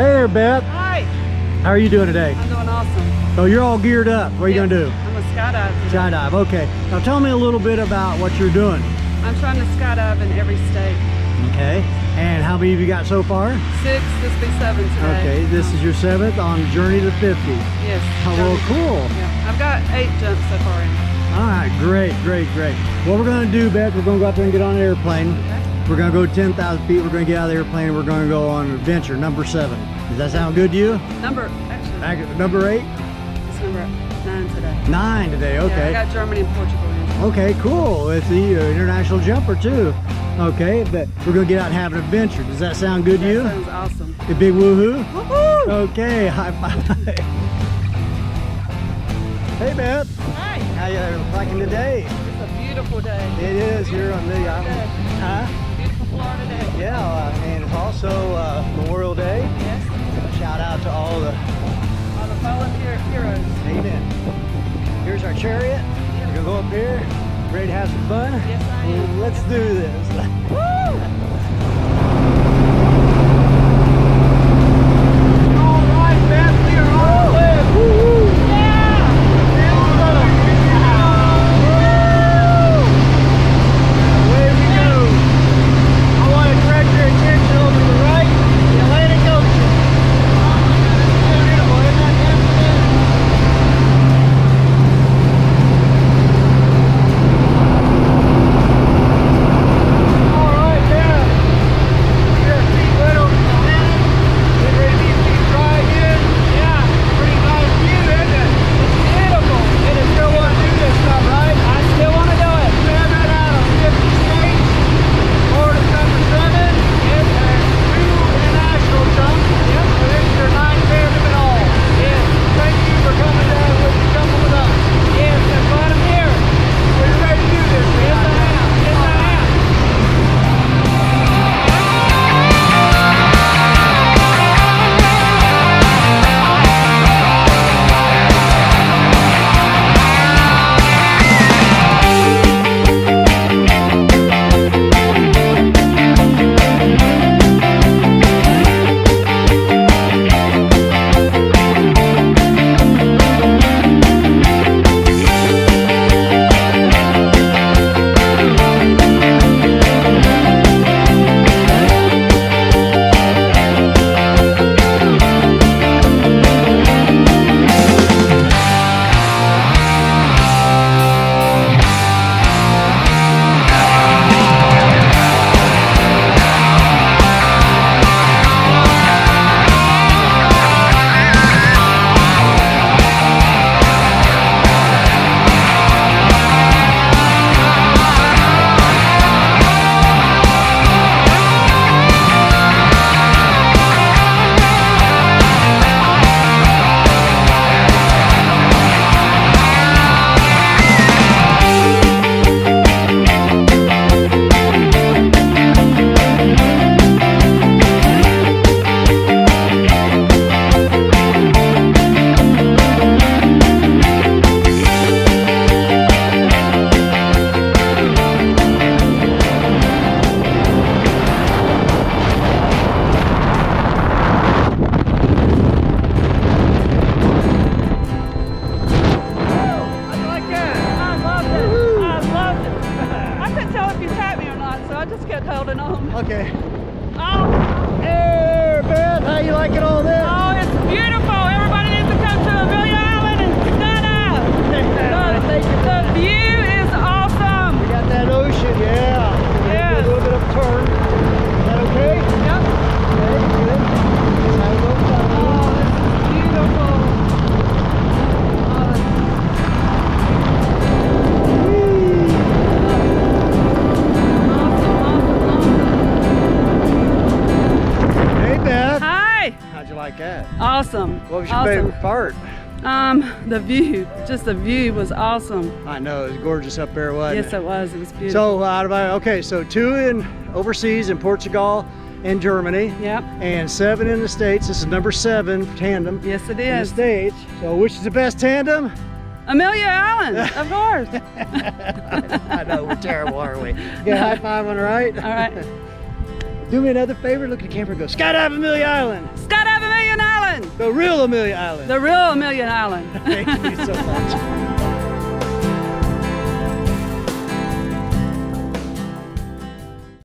Beth. Hi. How are you doing today? I'm doing awesome. So you're all geared up. What are you gonna do? I'm a skydive. today. Skydive. Okay. Now tell me a little bit about what you're doing. I'm trying to skydive in every state. Okay. And how many have you got so far? Six, this will be seven today. Okay. This is your seventh on Journey to 50. Yes. Oh, well, cool. Yeah. I've got eight jumps so far in. All right. Great. Great. Great. What we're gonna do, Beth? We're gonna go out there and get on an airplane. Okay. We're gonna go 10,000 feet. We're gonna get out of the airplane. We're gonna go on adventure number seven. Does that sound good to you? Number, actually, Ac- Number eight? it's number nine today. Nine today. Yeah, Okay. I got Germany and Portugal in. Okay, cool. It's the uh, international jumper too. Okay, but we're gonna get out and have an adventure. Does that sound good to That you? sounds awesome. A big woohoo? Woohoo! Okay, high five. Hey Beth, Hi. how you liking the day? It's a beautiful day. It is here on the island. Huh? Florida day. Yeah, uh, and it's also uh, Memorial Day. Yes. Shout out to all the All the volunteer heroes. amen. Here's our chariot. We're gonna go up here, ready to have some fun. Yes, I am. Let's do this. Okay. Oh, Hey, Beth, how you liking all this? Like? Awesome. What was your awesome. favorite part? Um, the view. Just the view was awesome. I know, it was gorgeous up there, wasn't Yes, it? it was. It was beautiful. So, out of my, okay, so two in overseas in Portugal and Germany, Yep. and seven in the States. This is number seven tandem Yes, it is. in the. States. So, which is the best tandem? Amelia Island, of course. I know, we're terrible, aren't we? Get a high five on the right. All right. Do me another favor, look at the camera and go, Skydive Amelia Island. Skydive The real Amelia Island. The real Amelia Island. Thank you so much.